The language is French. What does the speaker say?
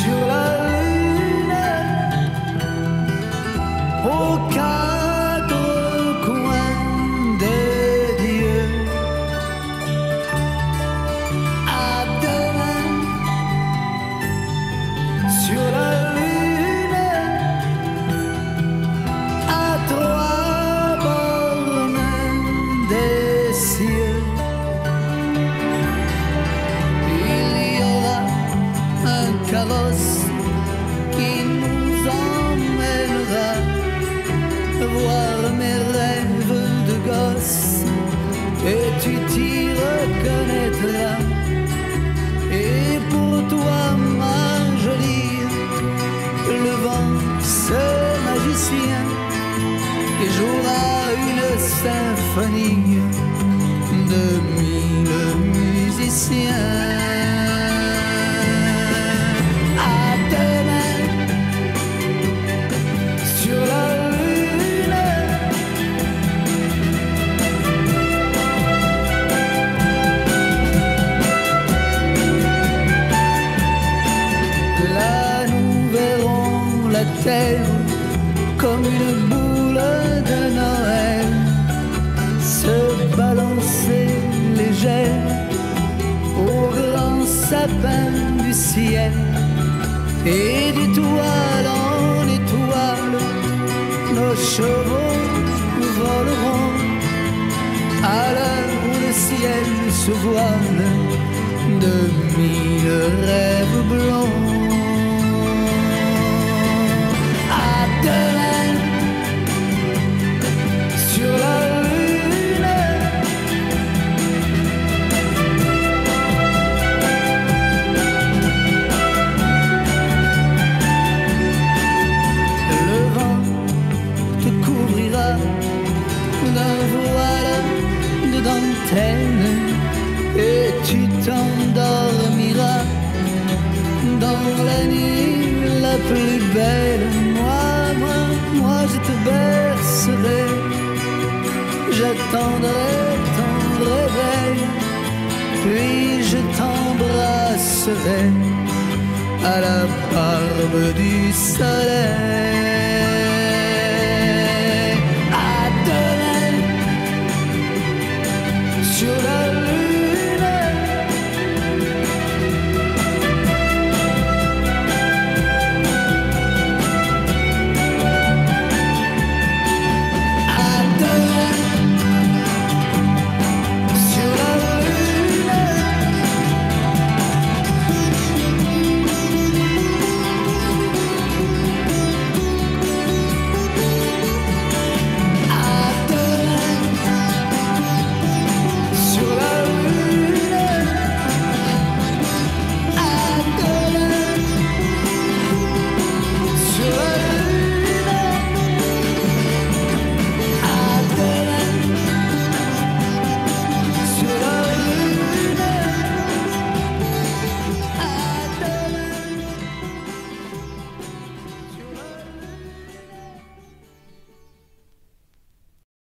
sur la lune au cas et tu t'y reconnaîtras. Et pour toi, ma jolie, le vent, ce magicien, et jouera une symphonie de mille musiciens. Comme une boule de Noël se balancer légère au grand sapin du ciel. Et d'étoile en étoile nos chevaux voleront. À l'heure où le ciel se voile de mille couvrira d'un voile de dentelle et tu t'endormiras dans la nuit la plus belle. Moi, moi, moi, je te bercerai, j'attendrai ton réveil, puis je t'embrasserai à la barbe du soleil.